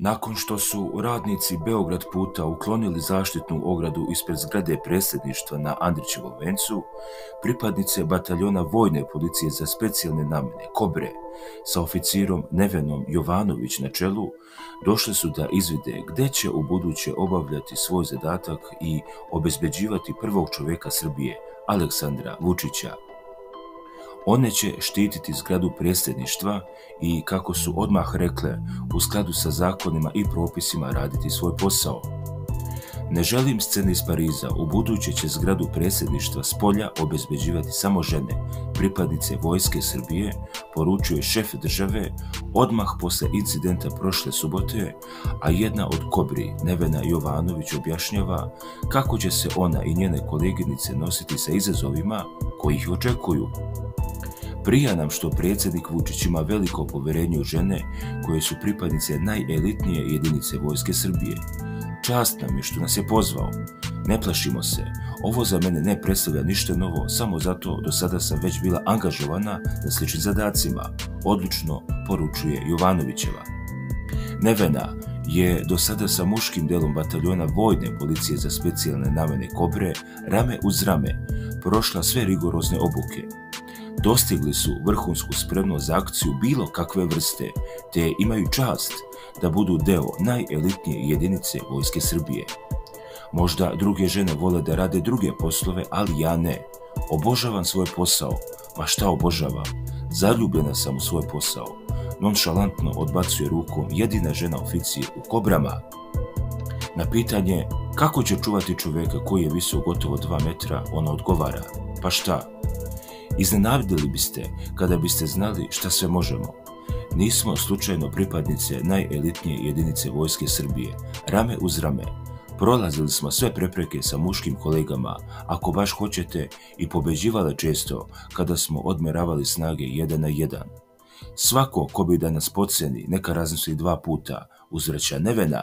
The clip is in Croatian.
Nakon što su radnici Beograd puta uklonili zaštitnu ogradu ispred zgrade predsjedništva na Andrićevom vencu, pripadnice bataljona vojne policije za specijalne namjene Kobre sa oficirom Nevenom Jovanović na čelu došle su da izvide gdje će u buduće obavljati svoj zadatak i obezbeđivati prvog čovjeka Srbije, Aleksandra Vučića, one će štititi zgradu predsjedništva i, kako su odmah rekle, u skladu sa zakonima i propisima raditi svoj posao. Ne želim scene iz Pariza, u buduće će zgradu predsjedništva s polja obezbeđivati samo žene, pripadnice vojske Srbije, poručuje šef države odmah posle incidenta prošle subote, a jedna od Kobri, Nevena Jovanović, objašnjava kako će se ona i njene koleginice nositi sa izazovima koji ih očekuju. Prija nam što predsjednik Vučić ima veliko povjerenje u žene koje su pripadnice najelitnije jedinice vojske Srbije. Čast nam je što nas je pozvao. Ne plašimo se, ovo za mene ne predstavlja ništa novo, samo zato do sada sam već bila angažovana na sličnim zadacima, odlučno poručuje Jovanovićeva. Nevena je do sada sa muškim delom bataljona vojne policije za specijalne namene Kobre rame uz rame prošla sve rigorozne obuke, dostigli su vrhunsku spremnost za akciju bilo kakve vrste, te imaju čast da budu deo najelitnije jedinice Vojske Srbije. Možda druge žene vole da rade druge poslove, ali ja ne. Obožavam svoj posao. Ma šta obožavam? Zaljubljena sam u svoj posao. Nonšalantno odbacuje rukom jedina žena oficije u kobrama. Na pitanje kako će čuvati čovjeka koji je visok gotovo dva metra, ona odgovara. Pa šta, Iznenadili biste kada biste znali šta sve možemo. Nismo slučajno pripadnice najelitnije jedinice vojske Srbije, rame uz rame. Prolazili smo sve prepreke sa muškim kolegama, ako baš hoćete, i pobeđivale često kada smo odmeravali snage jedan na jedan. Svako ko bi da nas poceni, neka razmisli dva puta, uzvraća Nevena,